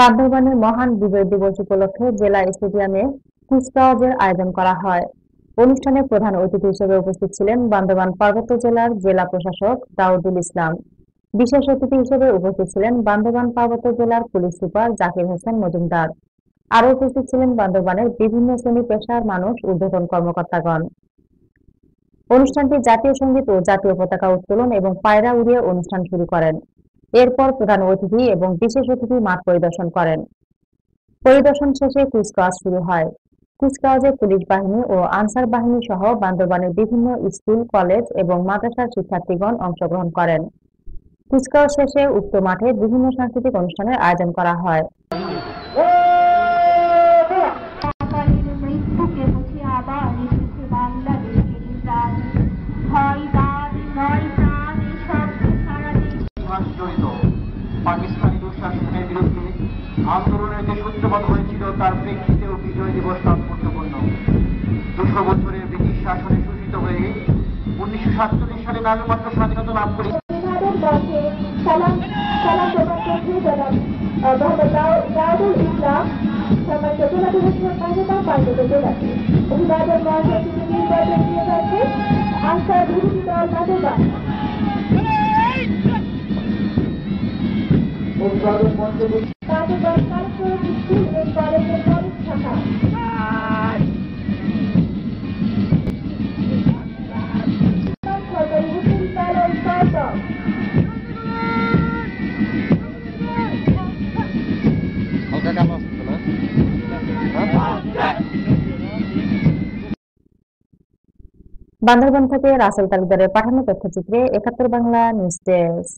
বান্দরবানে মহান বিজয় দিবস উপলক্ষে জেলা স্টেডিয়ামে কুচকাওয়াজের আয়োজন করা হয়। অনুষ্ঠানে প্রধান অতিথি হিসেবে উপস্থিত ছিলেন বান্দরবান পার্বত্য জেলার জেলা প্রশাসক দাউদুল ইসলাম। বিশেষ অতিথি হিসেবে উপস্থিত ছিলেন বান্দরবান পার্বত্য জেলার পুলিশ সুপার জাকির হোসেন মজুমদার। আরও উপস্থিত ছিলেন বান্দরবানের বিভিন্ন শ্রেণি পেশার মানুষ, ঊর্ধ্বতন কর্মকর্তাগণ। অনুষ্ঠানটি জাতীয় সংগীত ও জাতীয় পতাকা উত্তোলন এবং পায়রা উড়িয়ে অনুষ্ঠান শুরু করেন। এরপর প্রধান অতিথি এবং বিশেষ অতিথি মাঠ পরিদর্শন করেন। পরিদর্শন শেষে কুচকাওয়াজ শুরু হয়। কুচকাওয়াজে পুলিশ বাহিনী ও আনসার বাহিনী সহ বান্দরবানের বিভিন্ন স্কুল, কলেজ এবং মাদ্রাসার শিক্ষার্থীগণ অংশগ্রহণ করেন। কুচকাওয়াজ শেষে উক্ত মাঠে বিভিন্ন সাংস্কৃতিক অনুষ্ঠানের আয়োজন করা হয়। পাকিস্তানি দুঃশাসনের বিরুদ্ধে আন্দোলনের যে সূত্রপাত হয়েছিল, তার প্রেক্ষিতেও বিজয় দিবস তাৎপর্যপূর্ণ। দুশো বছরের ব্রিটিশ শাসনে শোষিত হয়ে উনিশশো সাতচল্লিশ সালে নামমাত্র স্বাধীনতা লাভ করে অভিবাদন মঞ্চে সালাম সালাম বান্দরবান থেকে রাসেল তালুকদারের পাঠানো তথ্যচিত্রে একাত্তর বাংলা নিউজ ডেস্ক।